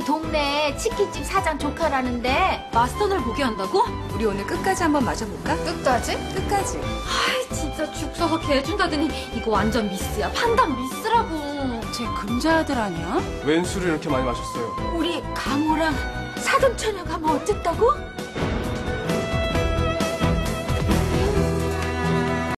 우리 동네 치킨집 사장 조카라는데 마스터널 보게 한다고? 우리 오늘 끝까지 한번 마셔볼까? 끝까지? 끝까지. 아이 진짜 죽 서서 개 준다더니 이거 완전 미스야 판단 미스라고 쟤 금자아들 아니야? 웬 술을 이렇게 많이 마셨어요? 우리 강호랑 사돈 처녀 가면 어쨌다고?